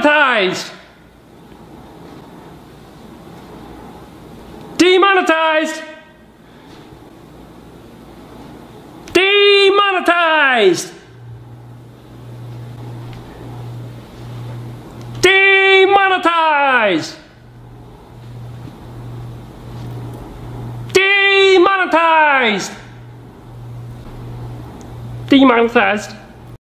Demonetized! Demonetized! Demonetized! Demonetized! Demonetized! Demonetized!